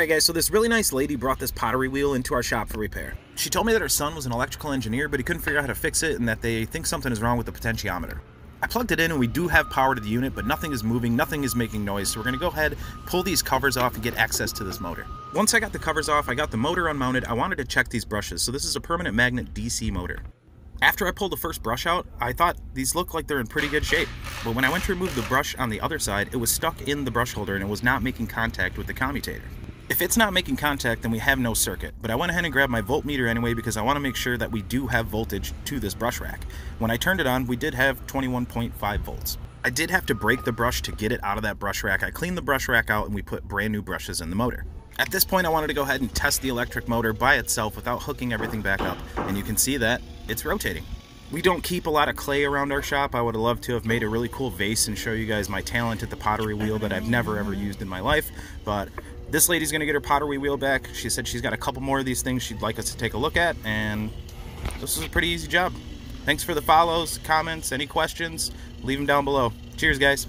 Alright guys, so this really nice lady brought this pottery wheel into our shop for repair. She told me that her son was an electrical engineer, but he couldn't figure out how to fix it and that they think something is wrong with the potentiometer. I plugged it in and we do have power to the unit, but nothing is moving, nothing is making noise, so we're to go ahead, pull these covers off and get access to this motor. Once I got the covers off, I got the motor unmounted, I wanted to check these brushes, so this is a permanent magnet DC motor. After I pulled the first brush out, I thought these look like they're in pretty good shape, but when I went to remove the brush on the other side, it was stuck in the brush holder and it was not making contact with the commutator. If it's not making contact, then we have no circuit, but I went ahead and grabbed my voltmeter anyway because I want to make sure that we do have voltage to this brush rack. When I turned it on, we did have 21.5 volts. I did have to break the brush to get it out of that brush rack. I cleaned the brush rack out and we put brand new brushes in the motor. At this point, I wanted to go ahead and test the electric motor by itself without hooking everything back up, and you can see that it's rotating. We don't keep a lot of clay around our shop. I would have loved to have made a really cool vase and show you guys my talent at the pottery wheel that I've never ever used in my life, but this lady's gonna get her pottery wheel back. She said she's got a couple more of these things she'd like us to take a look at, and this is a pretty easy job. Thanks for the follows, comments, any questions, leave them down below. Cheers, guys.